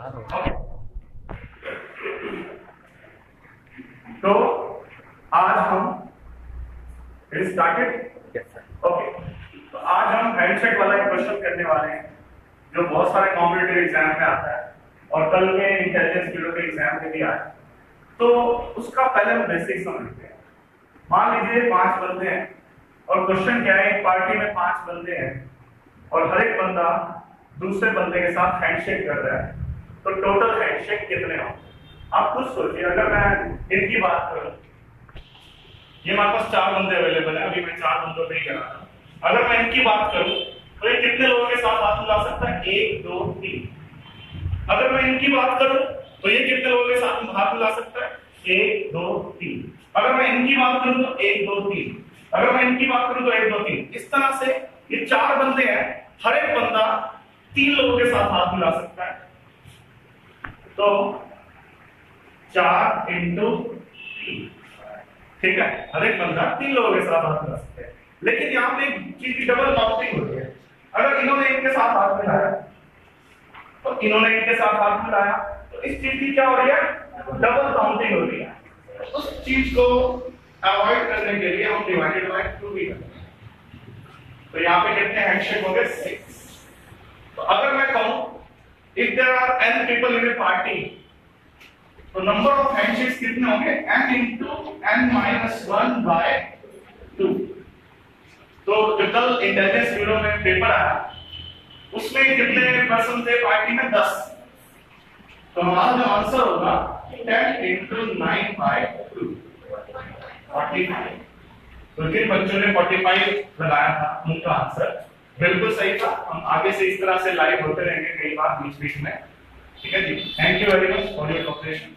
Okay तो आज हम स्टार्टेड यस सर ओके तो आज हम हैंडशेक वाला एक क्वेश्चन करने वाले हैं जो बहुत सारे कॉम्पिटेटिव एग्ज़ाम में आता है और कल में इंटेलिजेंस ब्यूरो के एग्ज़ाम में भी आया। तो उसका पहले हम बेसिक समझते हैं। मान लीजिए पाँच बंदे हैं और क्वेश्चन क्या है? एक पार्टी में पाँच बंदे हैं और हर एक बंदा दूसरे बंदे के साथ हैंडशेक कर रहा है। तो टोटल हैंडशेक कितने हो? आप खुद सोचिए, अगर मैं इनकी बात करूँ। ये हमारे पास चार बंदे अवेलेबल है, अभी मैं चार बंदों पे ही करा रहा अगर मैं इनकी बात करूँ तो ये कितने लोगों के साथ हाथ मिला सकता है एक, दो, तीन। अगर मैं इनकी बात करूँ तो ये कितने लोगों के साथ हाथ मिला सकता है एक, दो, तीन। अगर मैं इनकी बात करूँ तो एक, दो, तीन। अगर मैं इनकी बात करूँ तो एक, दो, तीन। इस तरह से ये चार बंदे हैं, हर एक बंदा तीन लोगों के साथ हाथ मिला सकता है तो चार इंटू तीन ठीक है? हर एक बंदा तीन लोगों के साथ हाथ मिला सकते हैं। लेकिन यहाँ पे एक चीज़ की डबल काउंटिंग होती है। अगर इन्होंने इनके साथ हाथ मिलाया तो इन्होंने इनके साथ हाथ मिलाया तो इस चीज़ की क्या हो रही है? डबल काउंटिंग हो रही है। उस चीज़ को अवॉइड करने के लिए हम डिवाइडेड बाय टू भी करते हैं। तो यहाँ पे कितने हैंडशेक हो गए सिक्स कहूँ if there are N people in a तो नंबर ऑफ़ हैंडशेक्स कितने होंगे? N into N minus one by two तो जो कल इंटेलिजेंस ब्यूरो में पेपर आया। उसमें कितने पर्सन थे? पार्टी में दस। तो हमारा जो आंसर होगा ten into nine by two forty five तो जिन बच्चों ने फोर्टी फाइव लगाया था, उनका आंसर बिल्कुल सही था हम आगे से इस तरह से लाइव होते रहेंगे कई बार बीच बीच में। ठीक है जी? Thank you very much for your cooperation